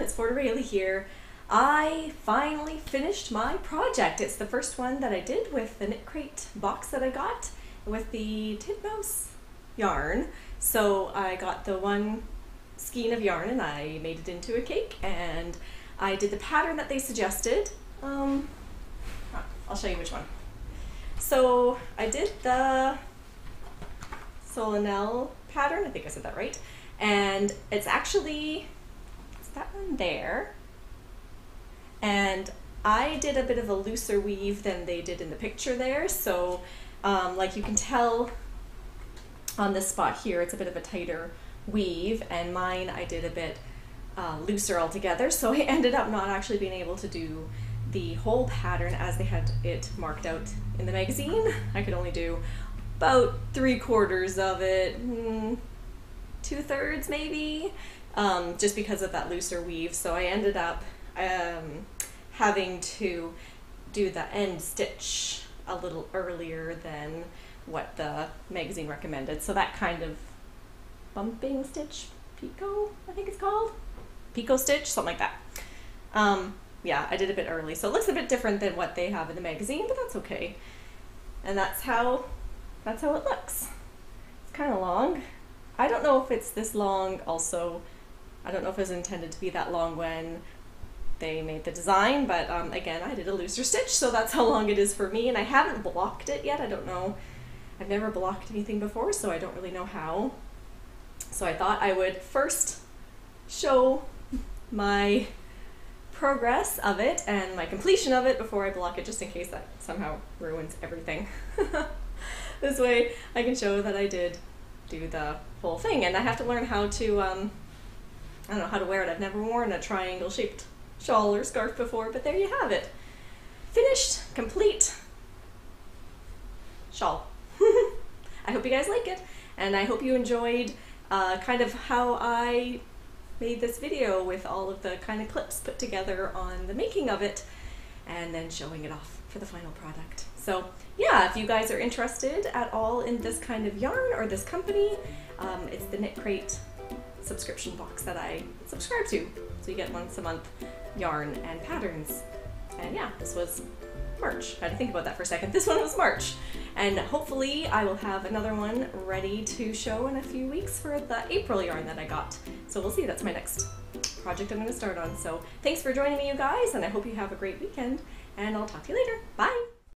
Rayleigh here. I finally finished my project. It's the first one that I did with the Knit Crate box that I got with the Titmouse yarn. So I got the one skein of yarn and I made it into a cake and I did the pattern that they suggested. Um, I'll show you which one. So I did the Solonel pattern, I think I said that right, and it's actually, it's that one there, and I did a bit of a looser weave than they did in the picture there, so um, like you can tell on this spot here, it's a bit of a tighter weave, and mine I did a bit uh, looser altogether, so I ended up not actually being able to do the whole pattern as they had it marked out in the magazine. I could only do about three quarters of it, mm, two thirds maybe, um, just because of that looser weave. So I ended up um, having to do the end stitch a little earlier than what the magazine recommended. So that kind of bumping stitch, picot, I think it's called, picot stitch, something like that. Um, yeah, I did a bit early, so it looks a bit different than what they have in the magazine, but that's okay. And that's how that's how it looks. It's kind of long. I don't know if it's this long also. I don't know if it was intended to be that long when they made the design, but um, again, I did a looser stitch, so that's how long it is for me, and I haven't blocked it yet. I don't know. I've never blocked anything before, so I don't really know how. So I thought I would first show my progress of it and my completion of it before I block it, just in case that somehow ruins everything. this way I can show that I did do the whole thing. And I have to learn how to, um, I don't know how to wear it. I've never worn a triangle shaped shawl or scarf before, but there you have it. Finished, complete shawl. I hope you guys like it, and I hope you enjoyed uh, kind of how I made this video with all of the kind of clips put together on the making of it and then showing it off for the final product. So yeah, if you guys are interested at all in this kind of yarn or this company, um, it's the Knit Crate subscription box that I subscribe to. So you get once a month yarn and patterns. And yeah, this was March. I had to think about that for a second. This one was March. And hopefully I will have another one ready to show in a few weeks for the April yarn that I got. So we'll see, that's my next project I'm gonna start on. So thanks for joining me you guys and I hope you have a great weekend and I'll talk to you later. Bye!